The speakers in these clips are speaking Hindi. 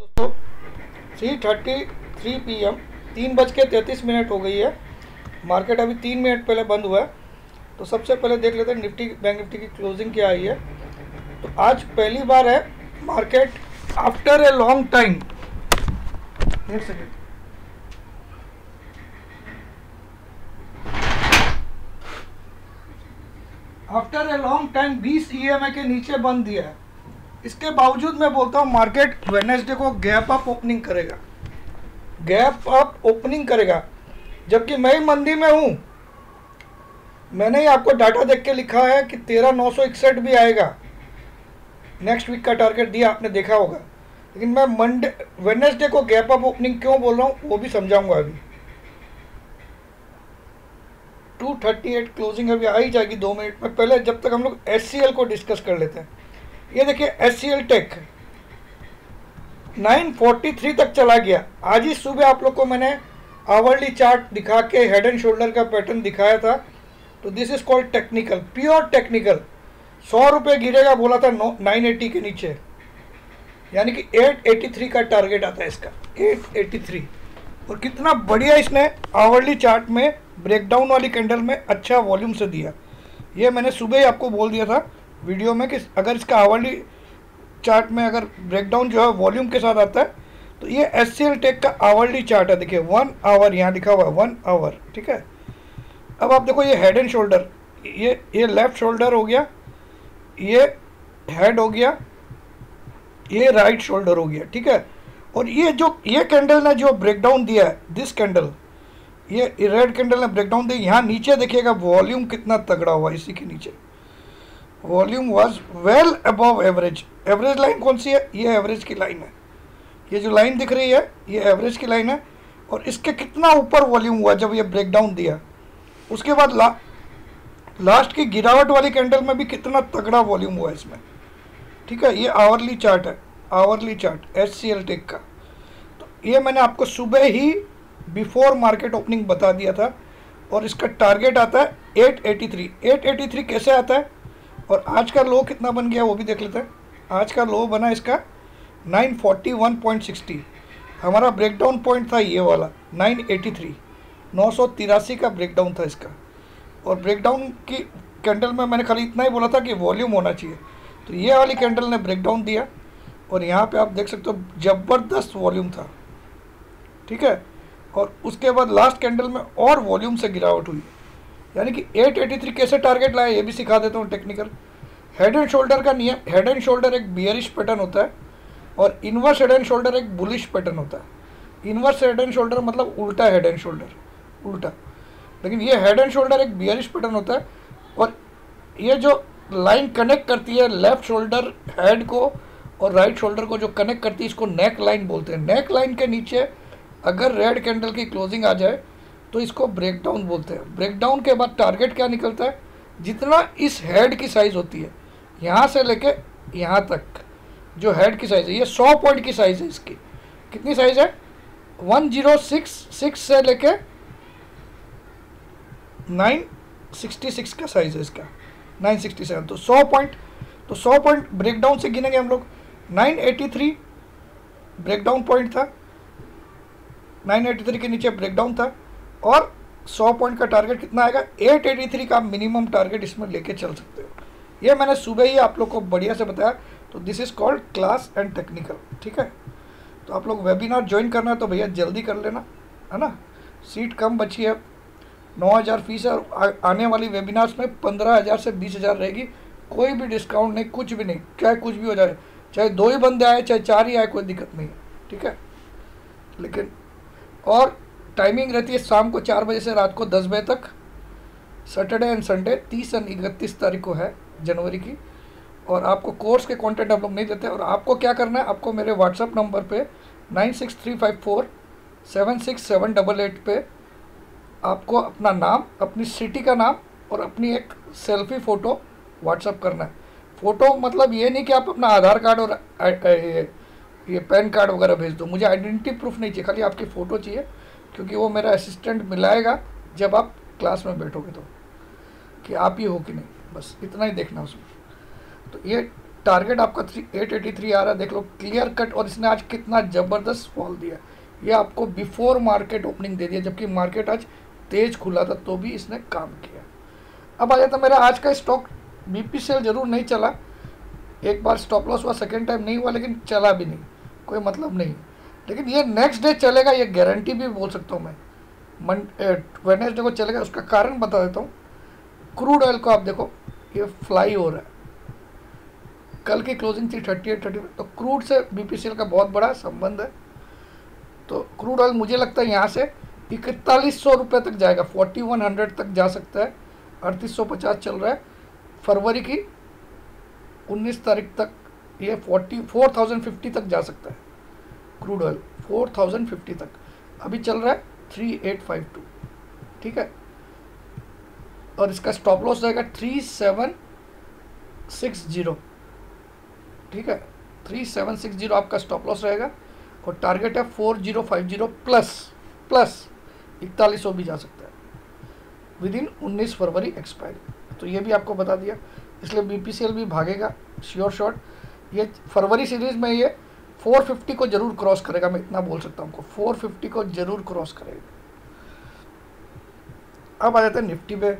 दोस्तों three thirty three P M तीन बज के तैंतीस मिनट हो गई है। मार्केट अभी तीन मिनट पहले बंद हुआ है। तो सबसे पहले देख लेते हैं निफ्टी, बैंक निफ्टी की क्लोजिंग क्या आई है। तो आज पहली बार है market after a long time एक second after a long time 20 ई के नीचे बंद दिया है। इसके बावजूद मैं बोलता हूँ मार्केट वेनेसडे को गैप अप ओपनिंग करेगा। गैप अप ओपनिंग करेगा। जबकि मैं ही मंदी में हूँ, मैंने ही आपको डाटा देख के लिखा है कि तेरह नौ सौ इकसठ भी आएगा। नेक्स्ट वीक का टारगेट दिया आपने देखा होगा। लेकिन मैं मंडे वेनेसडे को गैप अप ओपनिंग क्यों बोल रहा हूँ, वो भी समझाऊँगा अभी। 238 क्लोजिंग अभी आ ही जाएगी दो मिनट में। पहले जब तक हम लोग एससीएल को डिस्कस कर लेते हैं। ये देखिए एस सी एल टेक 943 तक चला गया। आज ही सुबह आप लोग को मैंने आवरली चार्ट दिखा के हेड एंड शोल्डर का पैटर्न दिखाया था। तो this is called technical pure technical सौ रुपये गिरेगा, बोला था नाइन एटी के नीचे। यानी कि 883 का टारगेट आता है इसका। 883 और कितना बढ़िया इसने आवरली चार्ट में ब्रेकडाउन वाली कैंडल में अच्छा वॉल्यूम से दिया। ये मैंने सुबह ही आपको बोल दिया था। वीडियो में कि अगर इसका आवरली चार्ट में अगर ब्रेकडाउन जो है वॉल्यूम के साथ आता है तो ये एस सी एल टेक का आवर्ली चार्ट है। देखिए वन आवर यहाँ लिखा हुआ है वन आवर ठीक है? अब आप देखो ये हेड एंड शोल्डर ये ये लेफ़्ट शोल्डर हो गया, ये हेड हो गया, ये राइट शोल्डर हो गया, ठीक है? और ये जो, ये कैंडल ने जो ब्रेकडाउन दिया है दिस कैंडल ये रेड कैंडल ने ब्रेकडाउन दिया यहाँ नीचे देखिएगा वॉल्यूम कितना तगड़ा हुआ इसी के नीचे। Volume was well above average. Average line कौन सी है? ये एवरेज की लाइन है। ये जो लाइन दिख रही है ये एवरेज की लाइन है। और इसके कितना ऊपर वॉल्यूम हुआ जब ये ब्रेकडाउन दिया? उसके बाद ला, लास्ट की गिरावट वाली कैंडल में भी कितना तगड़ा वॉल्यूम हुआ इसमें। ठीक है ये आवरली चार्ट है। Hourly chart H C L tech का। तो ये मैंने आपको सुबह ही बिफोर मार्केट ओपनिंग बता दिया था। और इसका टारगेट आता है 883 883 कैसे आता है? और आज का लो कितना बन गया वो भी देख लेते हैं। आज का लो बना इसका 941.60 हमारा ब्रेकडाउन पॉइंट था ये वाला 983 नौ सौ तिरासी का ब्रेकडाउन था इसका। और ब्रेकडाउन की कैंडल में मैंने खाली इतना ही बोला था कि वॉल्यूम होना चाहिए। तो ये वाली कैंडल ने ब्रेकडाउन दिया। और यहाँ पे आप देख सकते हो, ज़बरदस्त वॉल्यूम था। ठीक है? और उसके बाद लास्ट कैंडल में और वॉल्यूम से गिरावट हुई। यानी कि 883 कैसे टारगेट लाया ये भी सिखा देता हूँ टेक्निकल हेड एंड शोल्डर का नियम हेड एंड शोल्डर एक बियरिश पैटर्न होता है और इनवर्स हेड एंड शोल्डर एक बुलिश पैटर्न होता है. इनवर्स हेड एंड शोल्डर मतलब उल्टा हेड एंड शोल्डर उल्टा. लेकिन ये हेड एंड शोल्डर एक बियरिश पैटर्न होता है और ये जो लाइन कनेक्ट करती है लेफ़्ट शोल्डर हेड को और राइट right शोल्डर को जो कनेक्ट करती है, इसको नेक लाइन बोलते हैं. नेक लाइन के नीचे अगर रेड कैंडल की क्लोजिंग आ जाए तो इसको ब्रेकडाउन बोलते हैं। ब्रेकडाउन के बाद टारगेट क्या निकलता है? जितना इस हेड की साइज़ होती है, यहाँ से लेके यहाँ तक, जो हेड की साइज़ है, ये सौ पॉइंट की साइज़ है इसकी। कितनी साइज़ है? वन ज़ीरो सिक्स सिक्स से लेके नाइन सिक्सटी सिक्स का साइज़ है इसका। नाइन सिक्सटी सेवन तो सौ पॉइंट तो सौ पॉइंट ब्रेकडाउन से गिनेंगे हम लोग। Nine eighty three breakdown point था। नाइन एटी थ्री के नीचे ब्रेकडाउन था। और सौ पॉइंट का टारगेट कितना आएगा? एट एटी थ्री का मिनिमम टारगेट इसमें लेके चल सकते हो। ये मैंने सुबह ही आप लोग को बढ़िया से बताया। तो this is called class and technical ठीक है? तो आप लोग वेबिनार ज्वाइन करना है तो भैया जल्दी कर लेना, है ना? सीट कम बची है। नौ हज़ार फ़ीस है आने वाली वेबिनार्स में पंद्रह हज़ार से बीस हज़ार रहेगी। कोई भी डिस्काउंट नहीं, कुछ भी नहीं, चाहे कुछ भी हो जाए, चाहे दो ही बंदे आए, चाहे चार ही आए, कोई दिक्कत नहीं है, ठीक है? लेकिन और टाइमिंग रहती है शाम को चार बजे से रात को दस बजे तक। सैटरडे एंड संडे तीस एंड इकतीस तारीख को है जनवरी की। और आपको कोर्स के कंटेंट हम लोग नहीं देते। और आपको क्या करना है? आपको मेरे व्हाट्सअप नंबर पे nine six three five four seven six seven double eight पे आपको अपना नाम अपनी सिटी का नाम और अपनी एक सेल्फी फ़ोटो व्हाट्सअप करना है। फ़ोटो मतलब ये नहीं कि आप अपना आधार कार्ड और ये, ये पैन कार्ड वगैरह भेज दो। मुझे आइडेंटिटी प्रूफ नहीं चाहिए खाली आपकी फ़ोटो चाहिए। क्योंकि वो मेरा असिस्टेंट मिलाएगा जब आप क्लास में बैठोगे तो कि आप ही हो कि नहीं। बस इतना ही देखना उसमें। तो ये टारगेट आपका थ्री एट एटी थ्री आ रहा है, देख लो क्लियर कट और इसने आज कितना ज़बरदस्त फॉल दिया। ये आपको बिफोर मार्केट ओपनिंग दे दिया, जबकि मार्केट आज तेज खुला था तो भी इसने काम किया। अब आ जाता मेरा आज का स्टॉक बी सेल ज़रूर नहीं चला। एक बार स्टॉप लॉस हुआ सेकेंड टाइम नहीं हुआ, लेकिन चला भी नहीं। कोई मतलब नहीं। लेकिन ये नेक्स्ट डे चलेगा, ये गारंटी भी बोल सकता हूँ मैं। मन वेनेसडे को चलेगा, उसका कारण बता देता हूँ। क्रूड ऑयल को आप देखो, ये फ्लाई हो रहा है। कल की क्लोजिंग थी थर्टी एट थर्टी तो क्रूड से बी का बहुत बड़ा संबंध है। तो क्रूड ऑयल मुझे लगता है यहाँ से इकतालीस सौ रुपये तक जाएगा फोर्टी वन हंड्रेड तक जा सकता है। अड़तीस सौ पचास चल रहा है। फरवरी की उन्नीस तारीख तक ये फोर्टी फोर थाउज़ेंड फिफ्टी तक जा सकता है। Crude oil four thousand fifty तक। अभी चल रहा है थ्री एट फाइव टू ठीक है? और इसका स्टॉप लॉस जाएगा थ्री सेवन सिक्स ज़ीरो ठीक है? थ्री सेवन सिक्स ज़ीरो आपका स्टॉप लॉस रहेगा और टारगेट है four zero five zero plus plus इकतालीस सौ भी जा सकता है। विद इन उन्नीस फरवरी एक्सपायरी तो ये भी आपको बता दिया। इसलिए बी पी सी एल भी भागेगा श्योर शॉर्ट ये फरवरी सीरीज़ में ये 450 को ज़रूर क्रॉस करेगा, मैं इतना बोल सकता हूँ 450 को ज़रूर क्रॉस करेगा। अब आ जाते हैं निफ्टी पे।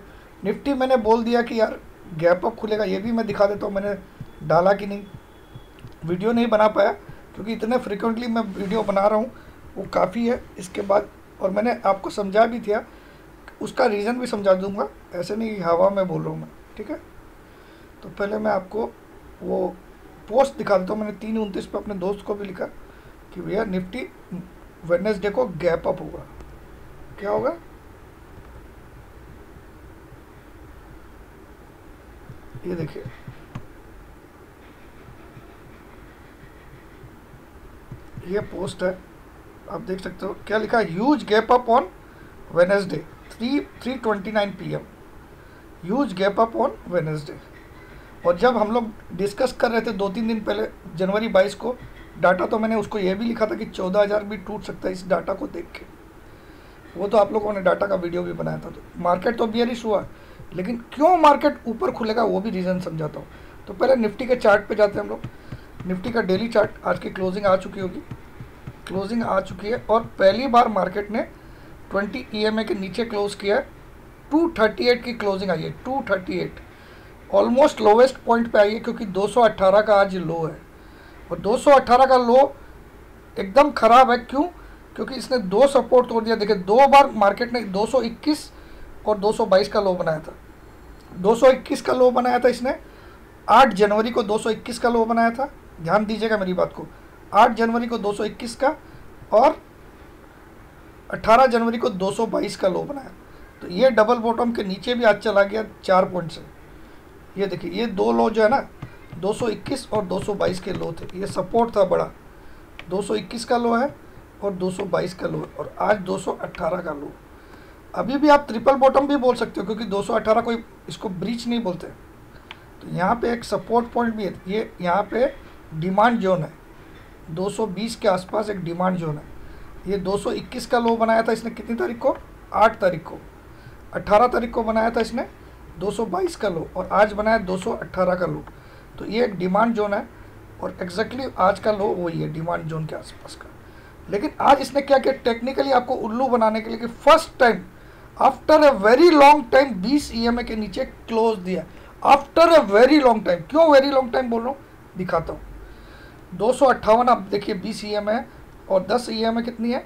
निफ्टी मैंने बोल दिया कि यार, गैप अप खुलेगा, ये भी मैं दिखा देता हूँ, मैंने डाला कि नहीं। वीडियो नहीं बना पाया, क्योंकि इतने फ्रिक्वेंटली मैं वीडियो बना रहा हूँ, वो काफ़ी है इसके बाद। और मैंने आपको समझा भी था उसका रीज़न भी समझा दूँगा, ऐसे नहीं हवा में बोल रहा हूँ मैं, ठीक है? तो पहले मैं आपको वो पोस्ट दिखा देता हूँ। मैंने तीन उनतीस पे अपने दोस्त को भी लिखा कि भैया, निफ्टी वेडनेसडे को गैप अप होगा। क्या होगा? ये देखिए। ये पोस्ट है। आप देख सकते हो। क्या लिखा huge gap up on Wednesday three three twenty nine P M huge gap up on Wednesday और जब हम लोग डिस्कस कर रहे थे दो तीन दिन पहले, जनवरी बाईस को डाटा तो मैंने उसको यह भी लिखा था कि चौदह हज़ार भी टूट सकता है इस डाटा को देख के। वो तो आप लोगों ने डाटा का वीडियो भी बनाया था। तो मार्केट तो बियरिश हुआ, लेकिन क्यों मार्केट ऊपर खुलेगा वो भी रीज़न समझाता हूँ। तो पहले निफ्टी के चार्ट पे जाते हैं हम लोग। निफ्टी का डेली चार्ट आज की क्लोजिंग आ चुकी होगी। क्लोजिंग आ चुकी है और पहली बार मार्केट ने 20 ई e के नीचे क्लोज किया है। 238 की क्लोजिंग आई है 238 ऑलमोस्ट लोवेस्ट पॉइंट पे आई है क्योंकि 218 का आज लो है। और 218 का लो एकदम ख़राब है। क्यों? क्योंकि इसने दो सपोर्ट तोड़ दिया। देखिए, दो बार मार्केट ने 221 और 222 का लो बनाया था। 221 का लो बनाया था इसने। 8 जनवरी को 221 का लो बनाया था। ध्यान दीजिएगा मेरी बात को। 8 जनवरी को 221 का और 18 जनवरी को 222 का लो बनाया। तो ये डबल बॉटम के नीचे भी आज चला गया चार पॉइंट से। ये देखिए, ये दो लो जो है ना 221 और 222 के लो थे। ये सपोर्ट था बड़ा। 221 का लो है और 222 का लो है और आज 218 का लो। अभी भी आप ट्रिपल बॉटम भी बोल सकते हो, क्योंकि 218 कोई इसको ब्रीच नहीं बोलते। तो यहाँ पे एक सपोर्ट पॉइंट भी है। ये यहाँ पे डिमांड जोन है। 220 के आसपास एक डिमांड जोन है। ये 221 का लो बनाया था इसने कितनी तारीख को? 8 तारीख को। 18 तारीख को बनाया था इसने। 222 का लो और आज बनाया 218 का लो तो ये एक डिमांड जोन है और एग्जैक्टली exactly आज का लो वही है डिमांड जोन के आसपास का। लेकिन आज इसने क्या किया? टेक्निकली आपको उल्लू बनाने के लिए कि first time after a very long time 20 ई के नीचे क्लोज दिया। After a very long time क्यों वेरी लॉन्ग टाइम बोल रहा हूँ? दिखाता हूँ। दो सौ अट्ठावन, आप देखिए बीस ई है और दस ई एम कितनी है?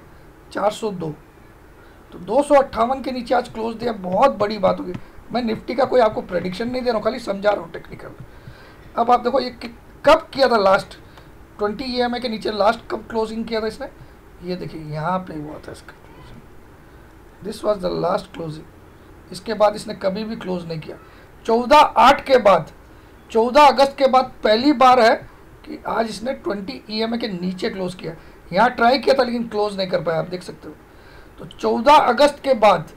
चार सौ दो। तो दो सौ अट्ठावन के नीचे आज क्लोज दिया, बहुत बड़ी बात होगी। मैं निफ्टी का कोई आपको प्रडिक्शन नहीं दे रहा हूँ, खाली समझा रहा हूँ टेक्निकल अब आप देखो, ये कब किया था लास्ट ट्वेंटी ई के नीचे लास्ट कब क्लोजिंग किया था इसने? ये देखिए, यहाँ पे हुआ था इसका closing this was the last closing इसके बाद इसने कभी भी क्लोज नहीं किया। चौदह आठ के बाद, चौदह अगस्त के बाद पहली बार है कि आज इसने 20 ई के नीचे क्लोज किया। यहाँ ट्राई किया था, लेकिन क्लोज नहीं कर पाया, आप देख सकते हो। तो 14 अगस्त के बाद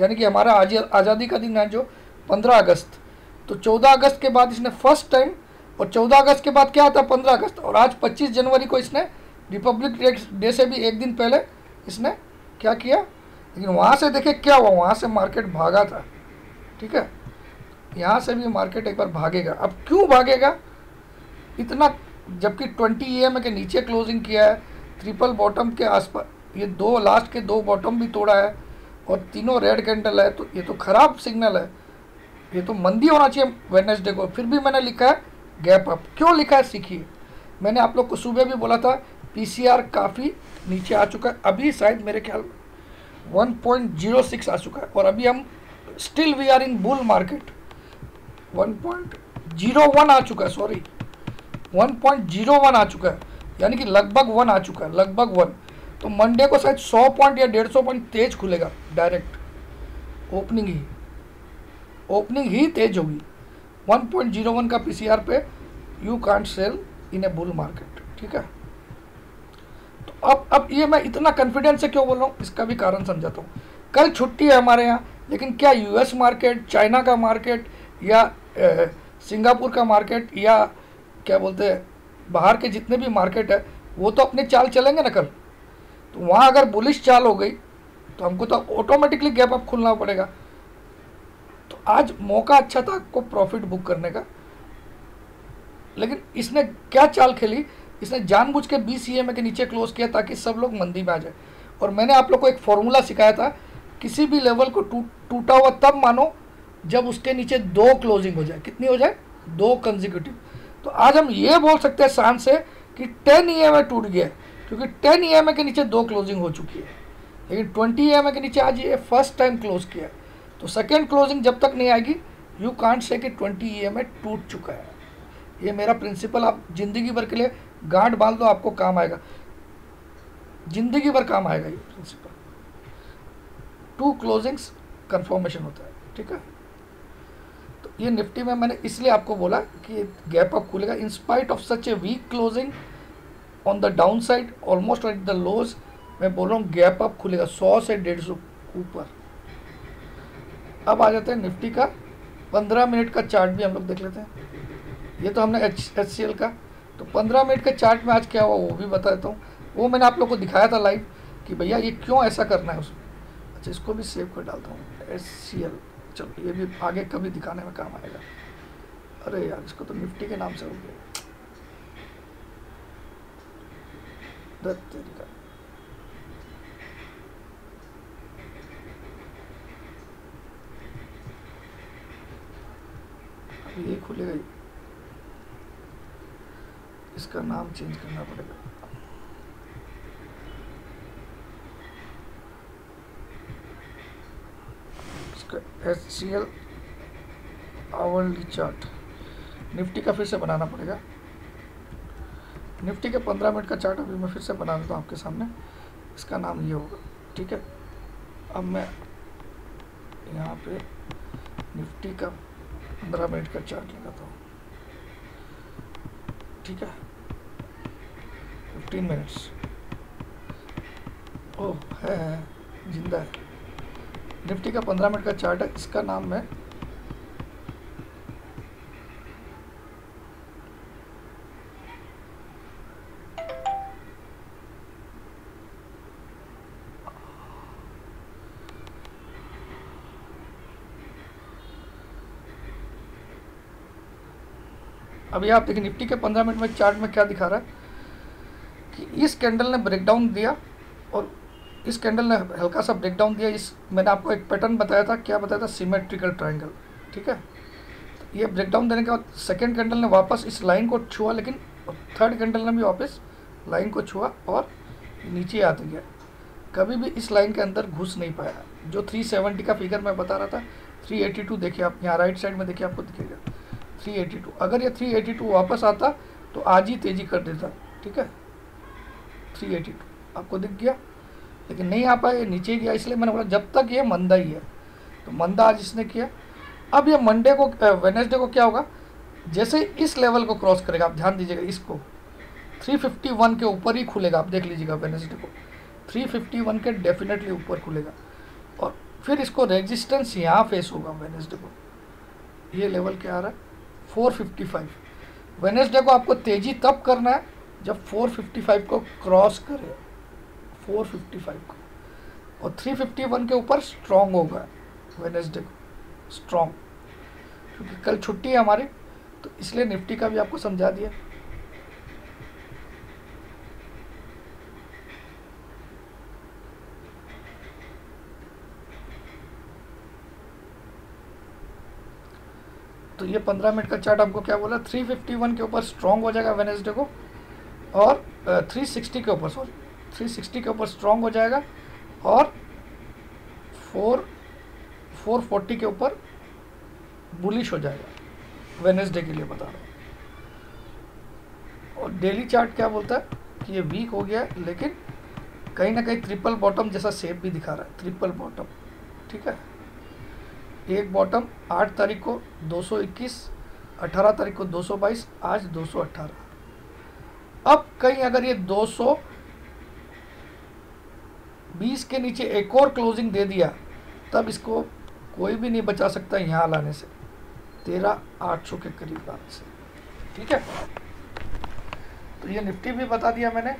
यानी कि हमारा आज आज़ादी का दिन है जो 15 अगस्त। तो 14 अगस्त के बाद इसने फ़र्स्ट टाइम और 14 अगस्त के बाद क्या आता है पंद्रह अगस्त। और आज 25 जनवरी को इसने रिपब्लिक डे से भी एक दिन पहले इसने क्या किया? लेकिन वहाँ से देखे क्या हुआ? वहाँ से मार्केट भागा था। ठीक है? यहाँ से भी मार्केट एक बार भागेगा। अब क्यों भागेगा? इतना जबकि ट्वेंटी ई के नीचे क्लोजिंग किया है। ट्रिपल बॉटम के आसपास ये दो लास्ट के दो बॉटम भी तोड़ा है। और तीनों रेड कैंडल है तो ये तो ख़राब सिग्नल है। ये तो मंदी होना चाहिए वेडनेसडे को। फिर भी मैंने लिखा है गैप अप क्यों लिखा है? सीखिए। मैंने आप लोग को सुबह भी बोला था पीसीआर काफ़ी नीचे आ चुका है। अभी शायद मेरे ख्याल में 1.06 आ चुका है। और अभी हम still we are in bull market 1.01 आ चुका है सॉरी 1.01 आ चुका है। यानी कि लगभग वन आ चुका है, लगभग वन तो मंडे को शायद 100 पॉइंट या 150 पॉइंट तेज खुलेगा डायरेक्ट ओपनिंग ही। ओपनिंग ही तेज होगी। 1.01 का पीसीआर पे you can't sell in a bull market ठीक है? तो अब अब ये मैं इतना कॉन्फिडेंस से क्यों बोल रहा हूँ? इसका भी कारण समझाता हूँ। कल छुट्टी है हमारे यहाँ, लेकिन क्या यूएस मार्केट चाइना का मार्केट या सिंगापुर का मार्केट या क्या बोलते हैं, बाहर के जितने भी मार्केट है, वो तो अपने चाल चलेंगे ना कल? तो वहाँ अगर बुलिश चाल हो गई तो हमको तो ऑटोमेटिकली गैप अप खुलना पड़ेगा। तो आज मौका अच्छा था आपको प्रॉफिट बुक करने का। लेकिन इसने क्या चाल खेली? इसने जानबूझ के बी सी के नीचे क्लोज किया ताकि सब लोग मंदी में आ जाए। और मैंने आप लोग को एक फॉर्मूला सिखाया था, किसी भी लेवल को टूटा हुआ तब मानो जब उसके नीचे दो क्लोजिंग हो जाए। कितनी हो जाए? दो कंजिक्यूटिव तो आज हम ये बोल सकते हैं शान से कि टेन ई एम टूट गया क्योंकि टेन ई के नीचे दो क्लोजिंग हो चुकी है। लेकिन ट्वेंटी ई के नीचे आज ये फ़र्स्ट टाइम क्लोज किया तो सेकेंड क्लोजिंग जब तक नहीं आएगी यू कांट से कि ट्वेंटी ई टूट चुका है। ये मेरा प्रिंसिपल आप ज़िंदगी भर के लिए गांठ बाँध दो, आपको काम आएगा। ज़िंदगी भर काम आएगा ये प्रिंसिपल टू क्लोजिंग्स कंफर्मेशन होता है, ठीक है? तो ये निफ्टी में मैंने इसलिए आपको बोला कि गैप अप खुलेगा। In spite of such a week closing on the down side almost at the lows मैं बोल रहा हूँ गैप अप खुलेगा, सौ से डेढ़ सौ ऊपर। अब आ जाते हैं निफ्टी का, पंद्रह मिनट का चार्ट भी हम लोग देख लेते हैं। ये तो हमने एच एच सी एल का। तो पंद्रह मिनट के चार्ट में आज क्या हुआ, वो भी बता देता हूँ। वो मैंने आप लोग को दिखाया था लाइव कि भैया ये क्यों ऐसा करना है उसमें। अच्छा इसको भी सेव कर डालता हूँ। एच सी एल चलो, ये भी आगे कभी दिखाने में काम आएगा। अरे यार, इसको तो निफ्टी के नाम से हो गया। तरीका ये खुलेगा इसका नाम चेंज करना पड़ेगा H C L hourly chart Nifty का फिर से बनाना पड़ेगा निफ्टी के पंद्रह मिनट का चार्ट अभी मैं फिर से बना देता हूँ आपके सामने। इसका नाम ये होगा ठीक है? अब मैं यहाँ पे निफ्टी का पंद्रह मिनट का चार्ट लगाता हूँ। ठीक है? फिफ्टीन मिनट्स ओह है, ज़िंदा है। निफ्टी का पंद्रह मिनट का चार्ट है इसका नाम मैं अभी आप देखिए निफ्टी के पंद्रह मिनट में चार्ट में क्या दिखा रहा है? कि इस कैंडल ने ब्रेकडाउन दिया और इस कैंडल ने हल्का सा ब्रेकडाउन दिया। इस, मैंने आपको एक पैटर्न बताया था, क्या बताया था? सिमेट्रिकल ट्राइंगल ठीक है? ये ब्रेकडाउन देने के बाद सेकेंड कैंडल ने वापस इस लाइन को छुआ, लेकिन थर्ड कैंडल ने भी वापस लाइन को छुआ और नीचे आते गया। कभी भी इस लाइन के अंदर घुस नहीं पाया। जो 370 का फिगर मैं बता रहा था 382 देखिए आप यहाँ राइट साइड में देखिए, आपको दिखेगा। 382 अगर ये 382 वापस आता तो आज ही तेज़ी कर देता, ठीक है? 382 आपको दिख गया? लेकिन नहीं आ पाए नीचे गया, इसलिए मैंने बोला, जब तक ये मंदा ही है तो मंदा आज इसने किया। अब ये मंडे को वेनेसडे को क्या होगा? जैसे इस लेवल को क्रॉस करेगा, आप ध्यान दीजिएगा, इसको। 351 के ऊपर ही खुलेगा, आप देख लीजिएगा वेनेसडे को। 351 के डेफिनेटली ऊपर खुलेगा। और फिर इसको रेजिस्टेंस यहाँ फेस होगा वेनेसडे को। ये लेवल क्या आ रहा है? 455 वेनेसडे को आपको तेज़ी तब करना है जब 455 को क्रॉस करे। 455 को। और 351 के ऊपर स्ट्रॉन्ग होगा वेनेसडे को। स्ट्रॉन्ग क्योंकि कल छुट्टी है हमारी तो इसलिए निफ्टी का भी आपको समझा दिया। तो ये पंद्रह मिनट का चार्ट आपको क्या बोला? थ्री फिफ्टी वन के ऊपर स्ट्रॉन्ग हो जाएगा वेनेसडे को और थ्री सिक्सटी के ऊपर सॉरी थ्री सिक्सटी के ऊपर स्ट्रॉन्ग हो जाएगा और फोर फोर फोर्टी के ऊपर बुलिश हो जाएगा। वेनेसडे के लिए बता रहा हूँ। और डेली चार्ट क्या बोलता है? कि ये वीक हो गया, लेकिन कहीं ना कहीं ट्रिपल बॉटम जैसा सेप भी दिखा रहा है ट्रिपल बॉटम ठीक है? एक बॉटम आठ तारीख को 221 18 तारीख को 222 आज 218 अब कहीं अगर ये 220 के नीचे एक और क्लोजिंग दे दिया, तब इसको कोई भी नहीं बचा सकता यहाँ लाने से। तेरह आठ सौ के करीब लाने से। ठीक है? तो ये निफ्टी भी बता दिया मैंने,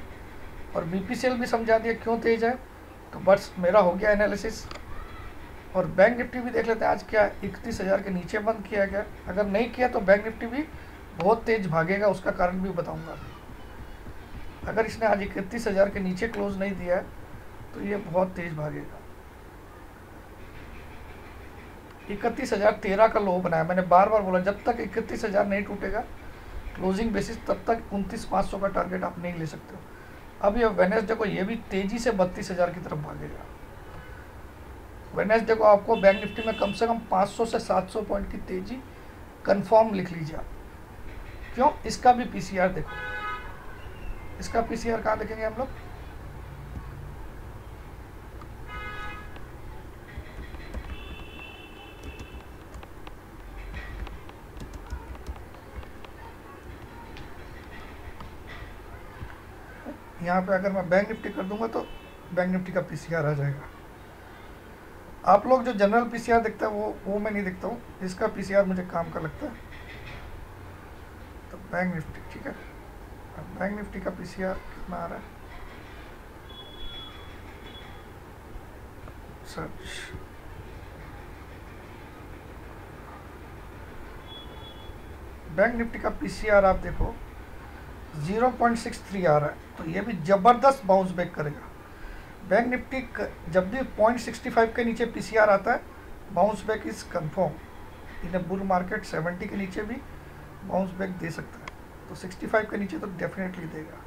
और बीपीसीएल भी समझा दिया, क्यों तेज है? तो बस मेरा हो गया एनालिसिस और बैंक निफ्टी भी देख लेते हैं, आज क्या इकतीस हज़ार के नीचे बंद किया गया? अगर नहीं किया तो बैंक निफ्टी भी बहुत तेज भागेगा, उसका कारण भी बताऊँगा। अगर इसने आज इकतीस हज़ार के नीचे क्लोज नहीं दिया है तो ये बहुत तेज भागेगा। इकतीस हज़ार तेरह का लो बनाया, मैंने बार बार बोला, जब तक इकतीस हज़ार नहीं टूटेगा क्लोजिंग बेसिस तब तक उनतीस पाँच सौ का टारगेट आप नहीं ले सकते हो। अब ये वेनेसडे को ये भी तेज़ी से बत्तीस हज़ार की तरफ़ भागेगा। वेनेसडे को आपको बैंक निफ्टी में कम से कम 500 से 700 पॉइंट की तेज़ी कंफर्म लिख लीजिए आप। क्यों? इसका भी पीसीआर देखो। इसका पीसीआर कहाँ देखेंगे हम लोग? यहाँ पे अगर मैं बैंक निफ्टी कर दूँगा तो बैंक निफ्टी का पीसीआर आ जाएगा। आप लोग जो जनरल पीसीआर देखते हैं, वो वो मैं नहीं देखता हूँ। इसका पीसीआर मुझे काम का लगता है। तो बैंक निफ्टी ठीक है? बैंक निफ्टी का पीसीआर कितना आ रहा है? सर्च बैंक निफ्टी का पीसीआर आप देखो 0.63 आ रहा है। तो ये भी ज़बरदस्त बाउंस बैक करेगा। बैंक निफ्टी जब भी पॉइंट सिक्सटी फाइव के नीचे पीसीआर आता है bounce back is confirm in bull market seventy के नीचे भी बाउंस बैक दे सकता है। तो सिक्सटी फाइव के नीचे तो डेफिनेटली देगा।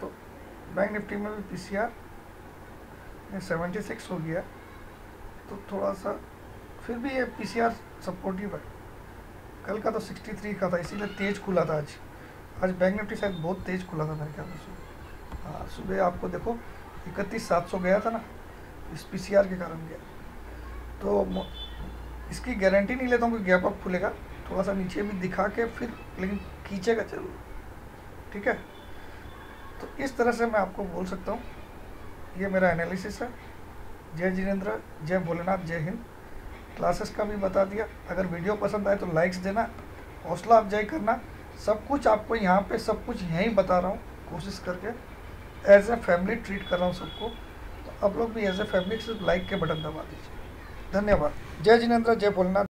तो बैंक निफ्टी में भी पीसीआर सेवेंटी सिक्स हो गया। तो थोड़ा सा फिर भी ये पीसीआर सपोर्टिव है। कल का तो सिक्सटी थ्री का था, इसीलिए तेज खुला था आज। आज बैंक निफ्टी शायद बहुत तेज़ खुला था मेरे ख्याल सुबह हाँ सुबह आपको देखो, इकतीस सात सौ गया था ना, इस पी के कारण गया। तो इसकी गारंटी नहीं लेता हूँ कि गैप अप खुलेगा थोड़ा सा नीचे भी दिखा के फिर, लेकिन खींचेगा ज़रूर। ठीक है? तो इस तरह से मैं आपको बोल सकता हूँ। ये मेरा एनालिसिस है। जय जिनेन्द्र, जय भोलेनाथ, जय हिंद। क्लासेस का भी बता दिया। अगर वीडियो पसंद आए तो लाइक्स देना, हौसला अफजाई करना। सब कुछ आपको यहाँ पे सब कुछ यहीं बता रहा हूँ, कोशिश करके। एज ए फैमिली ट्रीट कर रहा हूँ सबको। तो आप लोग भी एज ए फैमिली सिर्फ़ लाइक के बटन दबा दीजिए। धन्यवाद। जय जिनेन्द्र, जय भोलनाथ।